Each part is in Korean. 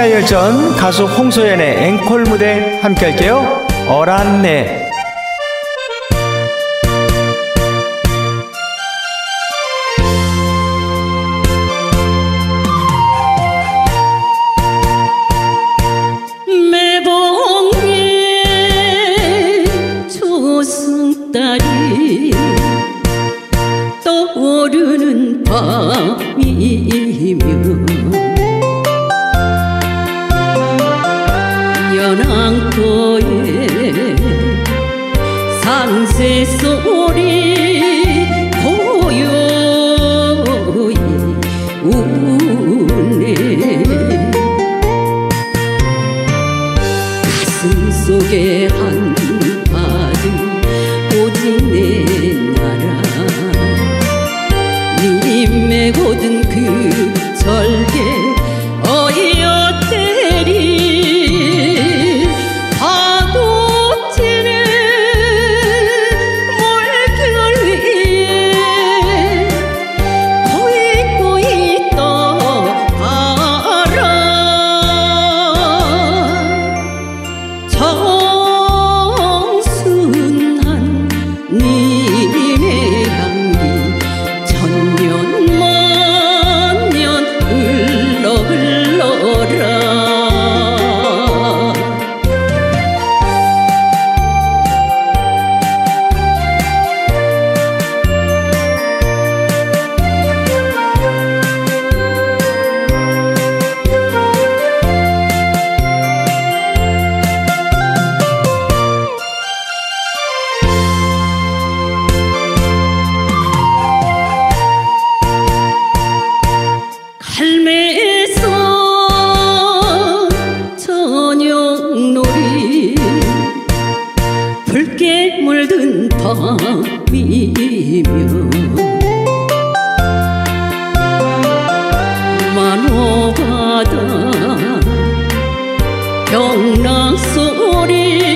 한가위 열전 가수 홍소연의 앵콜 무대 함께 할게요. 어란네. 떠오르는 밤이며 새 소리 갈매에서 저녁놀이 붉게 물든 밤이며 만호바다 경락 소리 메아리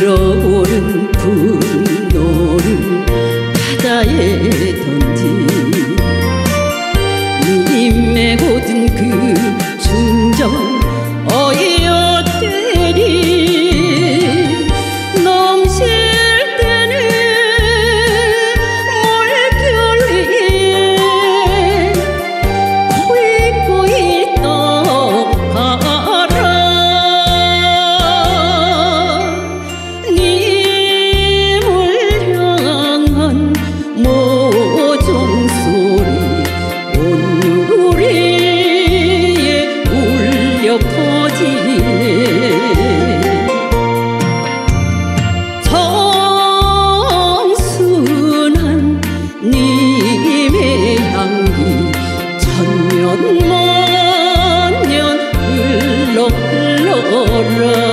흘러오른 분노를 바다에 던 정순한 님의 향기 천년 만년 흘러 흘러라